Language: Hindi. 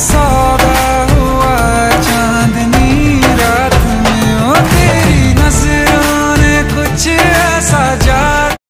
सोगा हुआ चांदनी रात में कुछ ऐसा जा